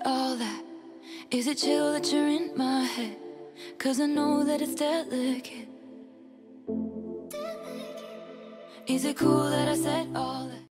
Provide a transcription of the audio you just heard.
at all that? Is it chill that you're in my head? Cause I know that it's delicate. Is it cool that I said all that?